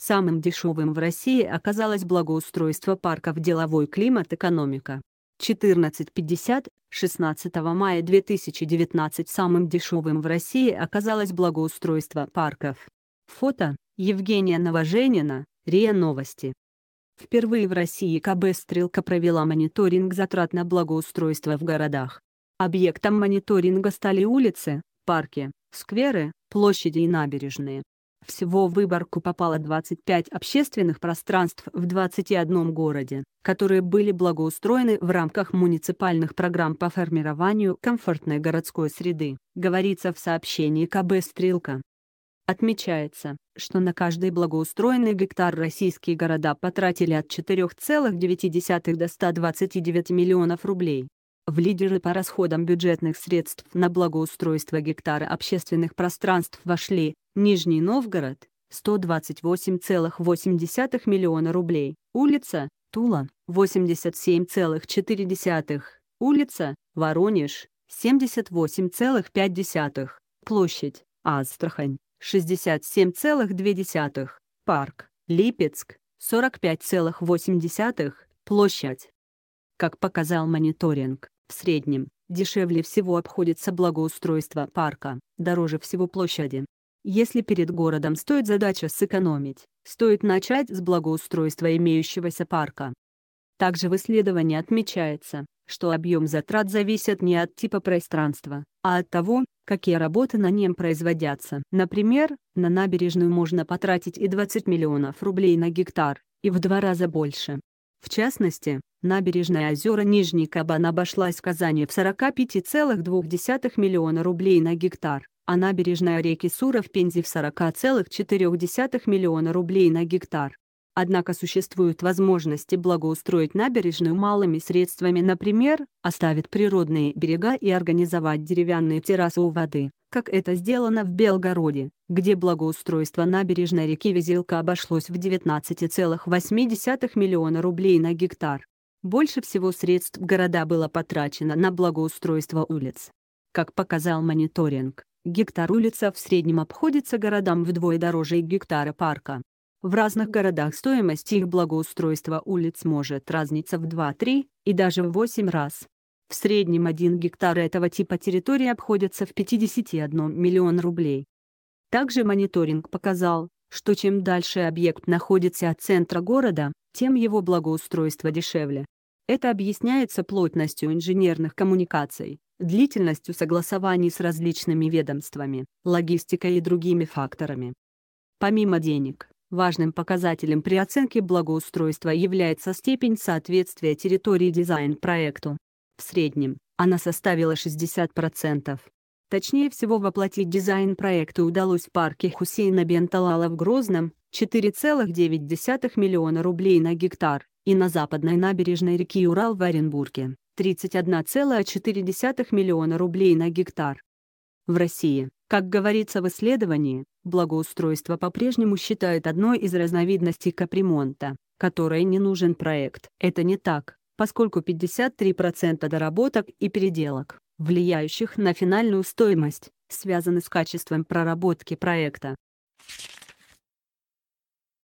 Самым дешевым в России оказалось благоустройство парков «Деловой климат экономика». 14.50, 16 мая 2019 Самым дешевым в России оказалось благоустройство парков. Фото Евгения Новоженина, РИА Новости. Впервые в России КБ «Стрелка» провела мониторинг затрат на благоустройство в городах. Объектом мониторинга стали улицы, парки, скверы, площади и набережные. Всего в выборку попало 25 общественных пространств в 21 городе, которые были благоустроены в рамках муниципальных программ по формированию комфортной городской среды, говорится в сообщении КБ «Стрелка». Отмечается, что на каждый благоустроенный гектар российские города потратили от 4,9 до 129 миллионов рублей. В лидеры по расходам бюджетных средств на благоустройство гектара общественных пространств вошли Нижний Новгород – 128,8 миллиона рублей, улица Тула – 87,4, улица Воронеж – 78,5, площадь Астрахань – 67,2, парк Липецк – 45,8, площадь. Как показал мониторинг, в среднем, дешевле всего обходится благоустройство парка, дороже всего площади. Если перед городом стоит задача сэкономить, стоит начать с благоустройства имеющегося парка. Также в исследовании отмечается, что объем затрат зависит не от типа пространства, а от того, какие работы на нем производятся. Например, на набережную можно потратить и 20 миллионов рублей на гектар, и в два раза больше. В частности, набережная озера Нижний Кабан обошлась Казани в 45,2 миллиона рублей на гектар, а набережная реки Сура в Пензе в 40,4 миллиона рублей на гектар. Однако существуют возможности благоустроить набережную малыми средствами, например, оставить природные берега и организовать деревянные террасы у воды, как это сделано в Белгороде, где благоустройство набережной реки Везелка обошлось в 19,8 миллиона рублей на гектар. Больше всего средств города было потрачено на благоустройство улиц. Как показал мониторинг, гектар улица в среднем обходится городам вдвое дороже гектара парка. В разных городах стоимость их благоустройства улиц может разниться в 2-3 и даже в 8 раз. В среднем 1 гектар этого типа территории обходится в 51 миллион рублей. Также мониторинг показал, что чем дальше объект находится от центра города, тем его благоустройство дешевле. Это объясняется плотностью инженерных коммуникаций, длительностью согласований с различными ведомствами, логистикой и другими факторами. Помимо денег, важным показателем при оценке благоустройства является степень соответствия территории дизайн-проекту. В среднем, она составила 60%. Точнее всего воплотить дизайн проекта удалось в парке Хусейна Бенталала в Грозном, 4,9 миллиона рублей на гектар, и на западной набережной реки Урал в Оренбурге, 31,4 миллиона рублей на гектар. В России, как говорится в исследовании, благоустройство по-прежнему считают одной из разновидностей капремонта, которой не нужен проект. Это не так поскольку 53% доработок и переделок, влияющих на финальную стоимость, связаны с качеством проработки проекта.